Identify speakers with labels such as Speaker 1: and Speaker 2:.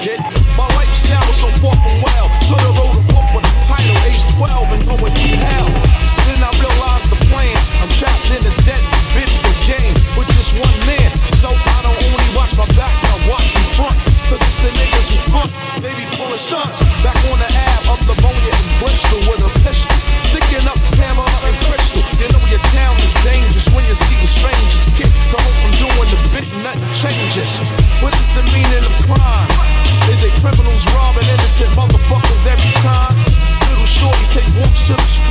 Speaker 1: did shook.